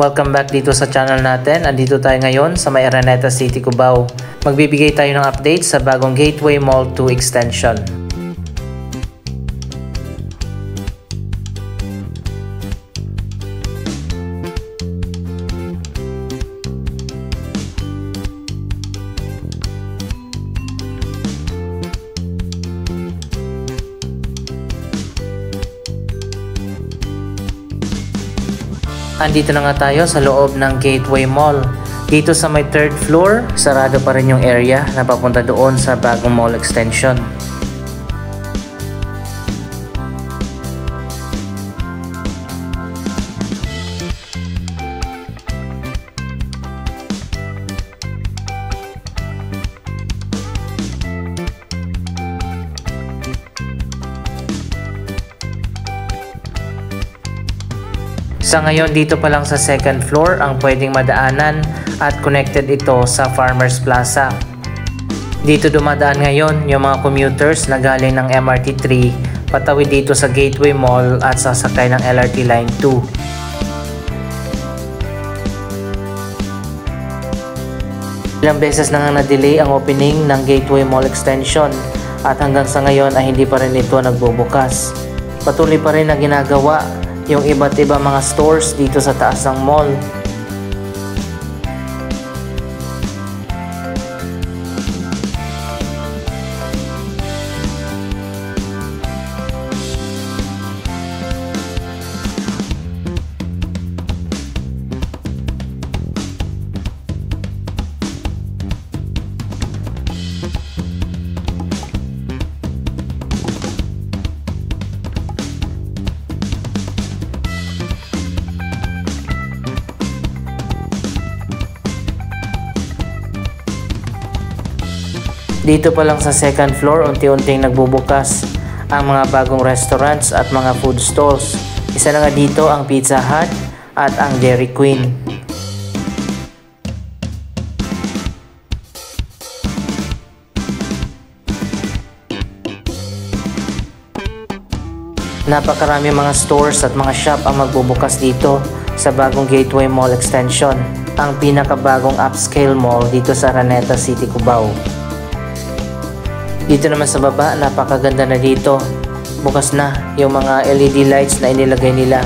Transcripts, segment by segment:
Welcome back dito sa channel natin. Andito tayo ngayon sa may Araneta City, Cubao. Magbibigay tayo ng update sa bagong Gateway Mall 2 extension. Andito na nga tayo sa loob ng Gateway Mall. Dito sa may third floor, sarado pa rin yung area na papunta doon sa bagong mall extension. Sa ngayon dito pa lang sa second floor ang pwedeng madaanan at connected ito sa Farmers Plaza. Dito dumadaan ngayon yung mga commuters na galing ng MRT 3 patawid dito sa Gateway Mall at sasakay ng LRT Line 2. Ilang beses na nga na-delay ang opening ng Gateway Mall extension at hanggang sa ngayon ay hindi pa rin ito nagbubukas. Patuloy pa rin na ginagawa yung iba't iba mga stores dito sa taas ng mall. Dito pa lang sa second floor, unti-unting nagbubukas ang mga bagong restaurants at mga food stalls. Isa na nga dito ang Pizza Hut at ang Dairy Queen. Napakarami mga stores at mga shop ang magbubukas dito sa bagong Gateway Mall extension, ang pinakabagong upscale mall dito sa Araneta City, Cubao. Dito naman sa baba, napakaganda na dito. Bukas na yung mga LED lights na inilagay nila.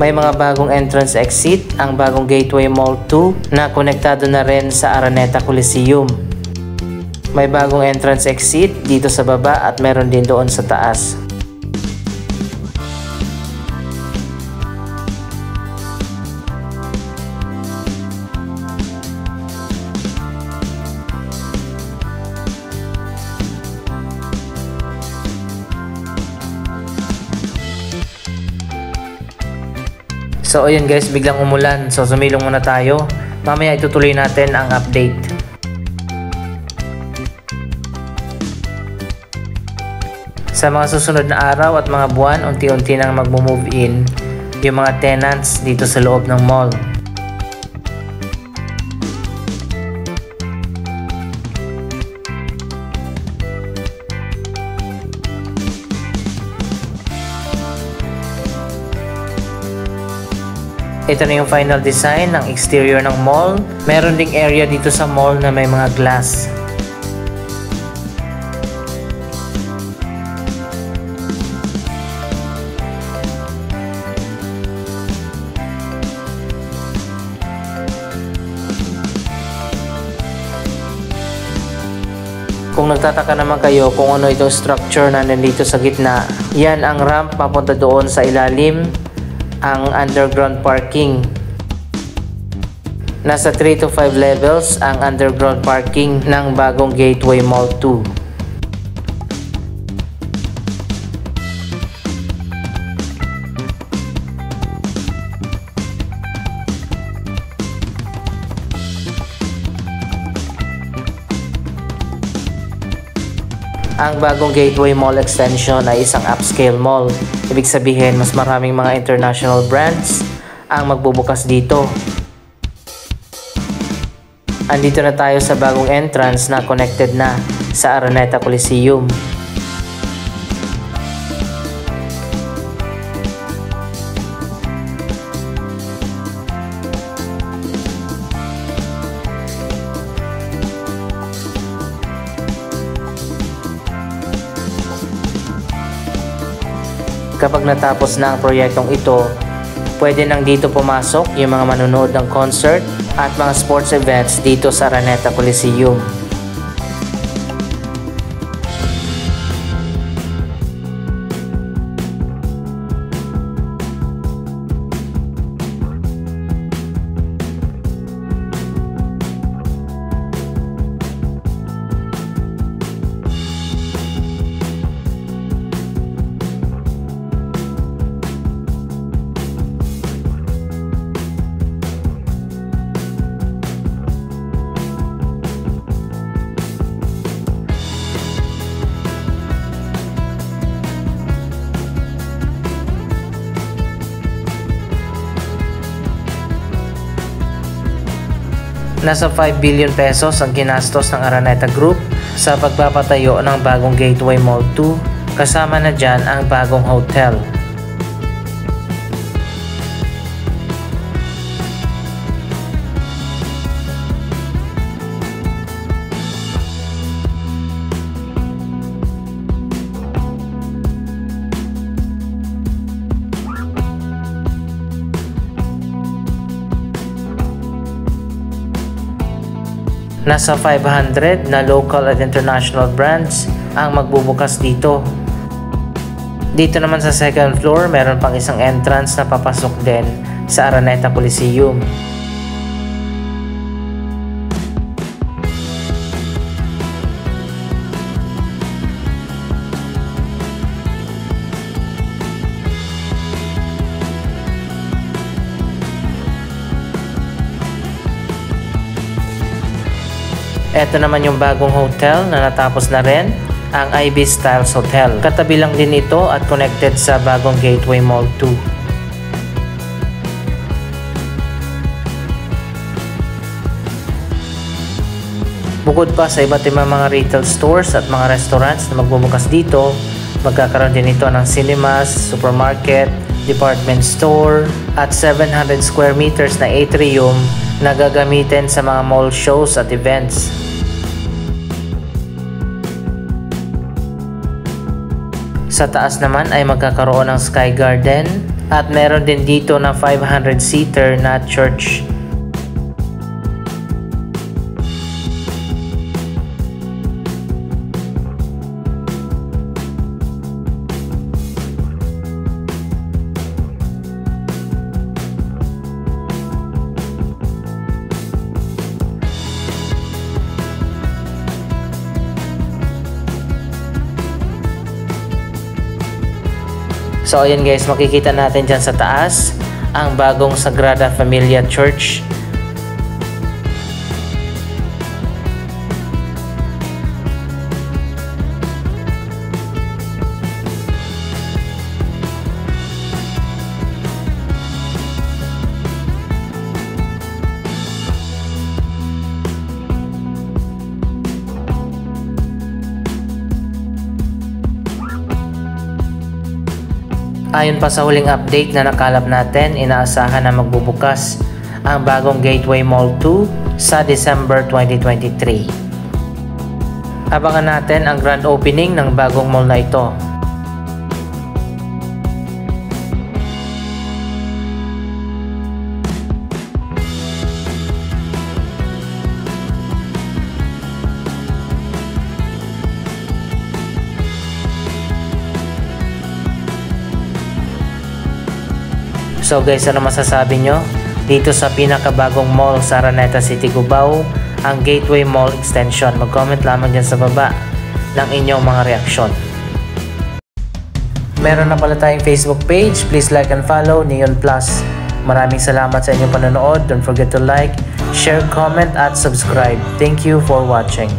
May mga bagong entrance exit ang bagong Gateway Mall 2 na konektado na rin sa Araneta Coliseum. May bagong entrance exit dito sa baba at meron din doon sa taas. So ayun guys, biglang umulan. So sumilong muna tayo. Mamaya itutuloy natin ang update. Sa mga susunod na araw at mga buwan, unti-unti nang magmo-move in yung mga tenants dito sa loob ng mall. Ito na yung final design ng exterior ng mall. Meron ding area dito sa mall na may mga glass. Kung nagtataka naman kayo kung ano itong structure na nandito sa gitna, yan ang ramp papunta doon sa ilalim ang underground parking. Nasa 3 to 5 levels ang underground parking ng bagong Gateway Mall 2. Ang bagong Gateway Mall extension ay isang upscale mall. Ibig sabihin, mas maraming mga international brands ang magbubukas dito. Andito na tayo sa bagong entrance na connected na sa Araneta Coliseum. Kapag natapos na ang proyektong ito, pwede nang dito pumasok yung mga manonood ng concert at mga sports events dito sa Araneta Coliseum. Nasa 5 billion pesos ang ginastos ng Araneta Group sa pagpapatayo ng bagong Gateway Mall 2 kasama na dyan ang bagong hotel. Nasa 500 na local at international brands ang magbubukas dito. Dito naman sa second floor, meron pang isang entrance na papasok din sa Araneta Coliseum. Ito naman yung bagong hotel na natapos na rin, ang IB Styles Hotel. Katabi lang din ito at connected sa bagong Gateway Mall 2. Bukod pa sa iba't ibang mga retail stores at mga restaurants na magbubukas dito, magkakaroon din ito ng cinemas, supermarket, department store, at 700 square meters na atrium na gagamitin sa mga mall shows at events. Sa taas naman ay magkakaroon ng Sky Garden. At meron din dito na 500-seater na church So ayan guys, makikita natin dyan sa taas ang bagong Sagrada Familia Church. Ayon pa sa huling update na nakalap natin, inaasahan na magbubukas ang bagong Gateway Mall 2 sa December 2023. Abangan natin ang grand opening ng bagong mall na ito. So guys, ano masasabi nyo? Dito sa pinakabagong mall sa Araneta City, Cubao, ang Gateway Mall Extension. Mag-comment lamang dyan sa baba ng inyong mga reaksyon. Meron na pala tayong Facebook page. Please like and follow Neon Plus. Maraming salamat sa inyong panonood. Don't forget to like, share, comment, at subscribe. Thank you for watching.